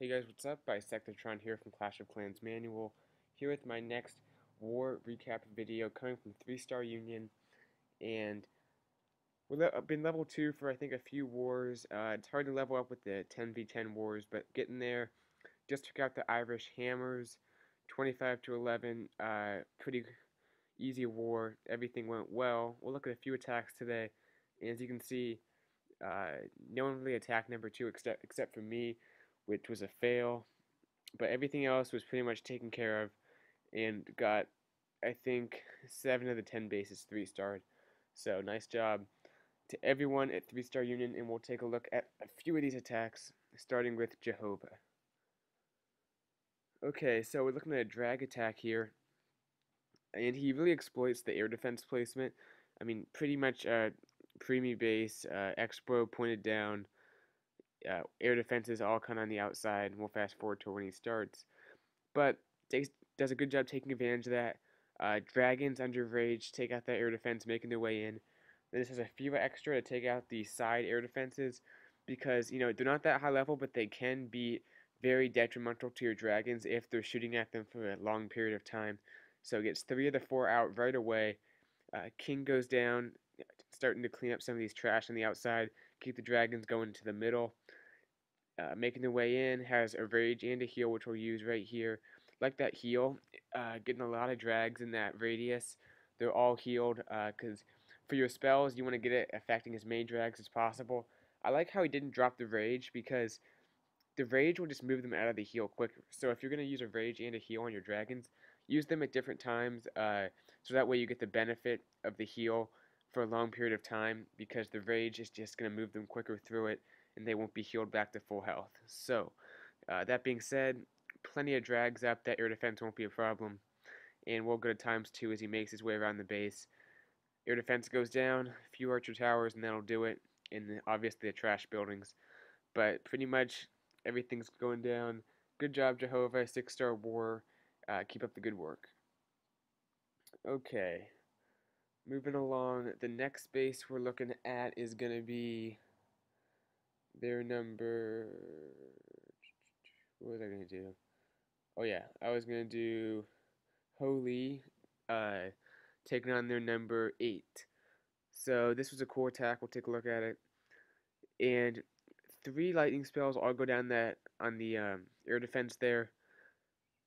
Hey guys, what's up? Bisectatron here from Clash of Clans Manual, here with my next war recap video coming from 3 Star Union, and we've been level 2 for I think a few wars, uh, it's hard to level up with the 10v10 wars, but getting there, just took out the Irish Hammers, 25 to 11, uh, pretty easy war, everything went well, we'll look at a few attacks today, and as you can see, uh, no one really attacked number 2 except, except for me, which was a fail. But everything else was pretty much taken care of and got, I think, 7 of the 10 bases 3 starred. So nice job to everyone at 3 Star Union, and we'll take a look at a few of these attacks, starting with Jehovah. Okay, so we're looking at a drag attack here, and he really exploits the air defense placement. I mean, pretty much uh, preemie base, uh, pointed down, uh, air defenses all kind of on the outside. And we'll fast forward to when he starts. But does a good job taking advantage of that. Uh, dragons under rage take out that air defense, making their way in. Then this has a few extra to take out the side air defenses because you know they're not that high level, but they can be very detrimental to your dragons if they're shooting at them for a long period of time. So it gets three of the four out right away. Uh, King goes down, starting to clean up some of these trash on the outside, keep the dragons going to the middle. Uh, making their way in, has a rage and a heal, which we'll use right here. Like that heal, uh, getting a lot of drags in that radius. They're all healed, because uh, for your spells, you want to get it affecting as many drags as possible. I like how he didn't drop the rage, because the rage will just move them out of the heal quicker. So if you're going to use a rage and a heal on your dragons, use them at different times, uh, so that way you get the benefit of the heal for a long period of time, because the rage is just going to move them quicker through it and they won't be healed back to full health. So, uh, that being said, plenty of drags up, that air defense won't be a problem, and we'll go to times two as he makes his way around the base. Air defense goes down, a few archer towers, and that'll do it, and obviously the trash buildings. But pretty much everything's going down. Good job, Jehovah, six star war. Uh, keep up the good work. Okay. Moving along, the next base we're looking at is going to be their number. What was I gonna do? Oh yeah, I was gonna do Holy, uh, taking on their number eight. So this was a cool attack. We'll take a look at it. And three lightning spells all go down that on the um, air defense there.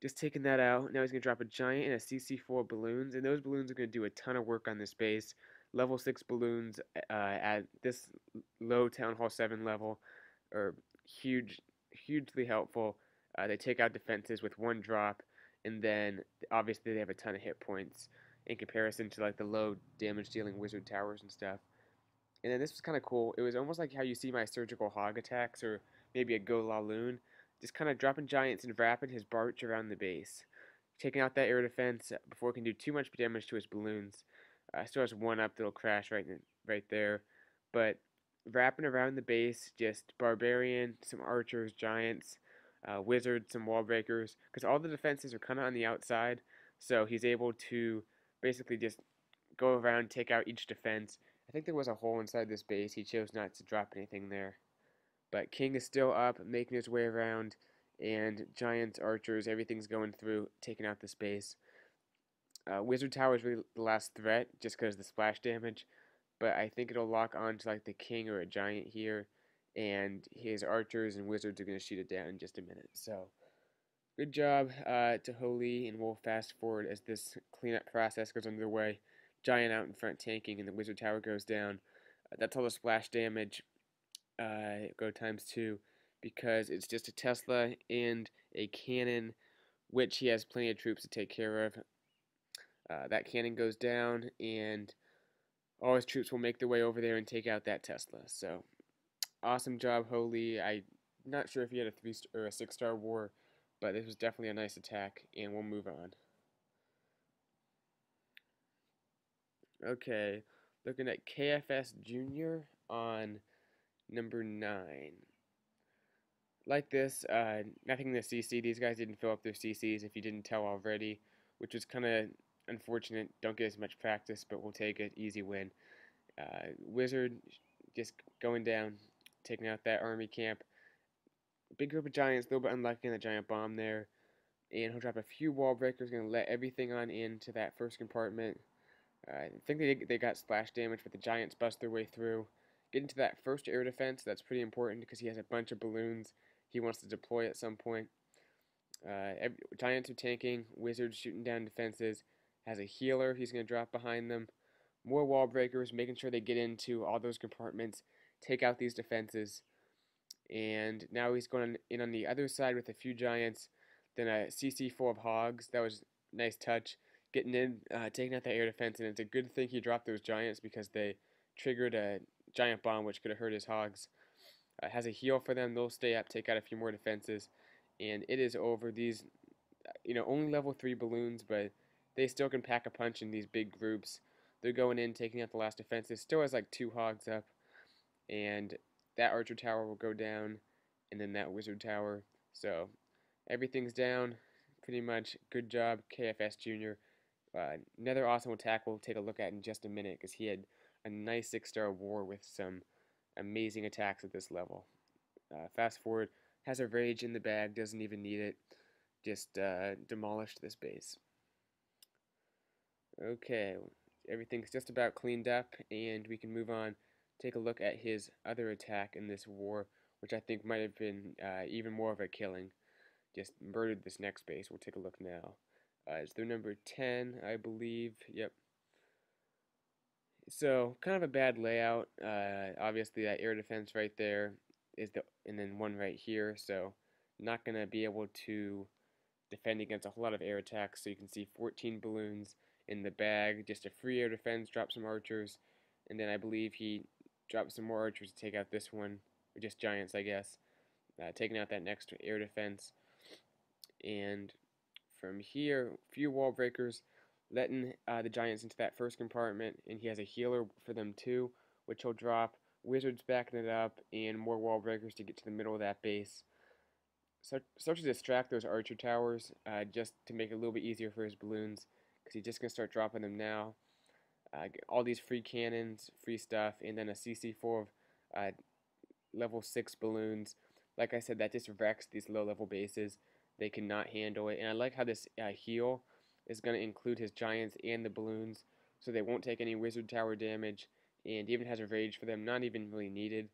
Just taking that out. Now he's going to drop a giant and a CC4 balloons. And those balloons are going to do a ton of work on this base level 6 balloons uh, at this low Town Hall 7 level are huge, hugely helpful. Uh, they take out defenses with one drop, and then obviously they have a ton of hit points in comparison to like the low damage dealing wizard towers and stuff. And then this was kind of cool. It was almost like how you see my surgical hog attacks, or maybe a Go La Loon, just kind of dropping giants and wrapping his barch around the base, taking out that air defense before it can do too much damage to his balloons. I still has one up that'll crash right in, right there. But wrapping around the base, just barbarian, some archers, giants, uh, wizards, some wall breakers, because all the defenses are kind of on the outside. So he's able to basically just go around, take out each defense. I think there was a hole inside this base. He chose not to drop anything there. But King is still up, making his way around, and giants, archers, everything's going through, taking out this base. Uh, Wizard Tower is really the last threat, just because the splash damage. But I think it'll lock on to like the king or a giant here, and his archers and wizards are going to shoot it down in just a minute. So, good job uh, to Holy, and we'll fast forward as this cleanup process goes underway. Giant out in front tanking, and the wizard tower goes down. Uh, that's all the splash damage. Uh, go times two because it's just a Tesla and a cannon, which he has plenty of troops to take care of. Uh, that cannon goes down, and all his troops will make their way over there and take out that Tesla. So, awesome job, Holy. I'm not sure if he had a three or a six star war, but this was definitely a nice attack, and we'll move on. Okay, looking at KFS Junior on number nine. Like this, uh, nothing in the CC. These guys didn't fill up their CCs if you didn't tell already, which was kind of unfortunate. Don't get as much practice, but we'll take it. Easy win. Uh, Wizard just going down, taking out that army camp. big group of giants, a little bit unlucky in the giant bomb there. And he'll drop a few wall breakers, going to let everything on into that first compartment. Uh, I think they, they got splash damage, but the giants bust their way through. Get into that first air defense, that's pretty important because he has a bunch of balloons he wants to deploy at some point. Uh, every, giants are tanking, wizards shooting down defenses, has a healer he's going to drop behind them. More wall breakers, making sure they get into all those compartments, take out these defenses. And now he's going in on the other side with a few giants, then a CC full of hogs. That was nice touch. Getting in, uh, taking out the air defense, and it's a good thing he dropped those giants because they triggered a giant bomb which could have hurt his hogs. Uh, has a heal for them. They'll stay up, take out a few more defenses, and it is over. These, you know, only level three balloons, but they still can pack a punch in these big groups. They're going in, taking out the last defenses. Still has like two hogs up, and that archer tower will go down, and then that wizard tower. So everything's down, pretty much. Good job, KFS Junior. Uh, another awesome attack we'll take a look at in just a minute because he had a nice six-star war with some amazing attacks at this level. Uh, fast forward, has a rage in the bag, doesn't even need it, just uh, demolished this base. Okay, everything's just about cleaned up, and we can move on. Take a look at his other attack in this war, which I think might have been uh, even more of a killing. Just murdered this next base. We'll take a look now. Uh, it's their number 10, I believe. Yep, so kind of a bad layout. Uh, obviously that air defense right there is the and then one right here. So not gonna be able to defend against a whole lot of air attacks. So you can see 14 balloons in the bag, just a free air defense. Drop some archers, and then I believe he dropped some more archers to take out this one, or just giants, I guess. Uh, taking out that next air defense, and from here, few wall breakers letting uh, the Giants into that first compartment, and he has a healer for them too, which he'll drop. Wizards backing it up, and more wall breakers to get to the middle of that base. So, start to distract those archer towers, uh, just to make it a little bit easier for his balloons, because he's just going to start dropping them now. Uh, all these free cannons, free stuff, and then a CC4 of uh, level 6 balloons. Like I said, that just wrecks these low-level bases. They cannot handle it. And I like how this uh, heal is going to include his giants and the balloons, so they won't take any wizard tower damage, and even has a rage for them, not even really needed,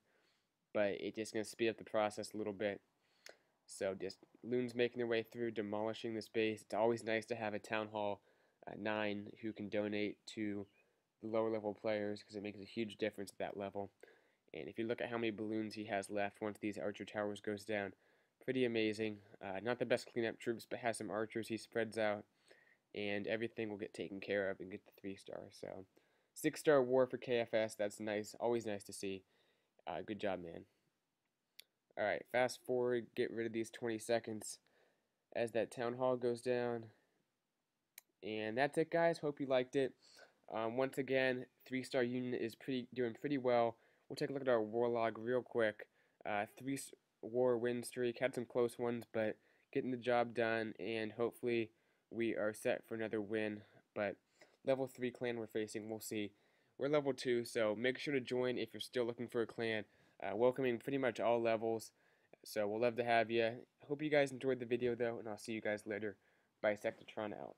but it's just going to speed up the process a little bit. So just loons making their way through, demolishing the space. It's always nice to have a town hall uh, 9 who can donate to the lower level players because it makes a huge difference at that level. And if you look at how many balloons he has left once these archer towers goes down, pretty amazing. Uh, not the best cleanup troops, but has some archers he spreads out and everything will get taken care of and get the three stars. So, six star war for KFS. That's nice. Always nice to see. Uh, good job, man. All right, fast forward. Get rid of these 20 seconds as that town hall goes down. And that's it, guys. Hope you liked it. Um, once again, three star Union is pretty doing pretty well. We'll take a look at our war log real quick. Uh, three war win streak. Had some close ones, but getting the job done, and hopefully we are set for another win. But level 3 clan we're facing, we'll see. We're level 2, so make sure to join if you're still looking for a clan. Uh, welcoming pretty much all levels, so we'll love to have you. Hope you guys enjoyed the video, though, and I'll see you guys later. Bisectatron out.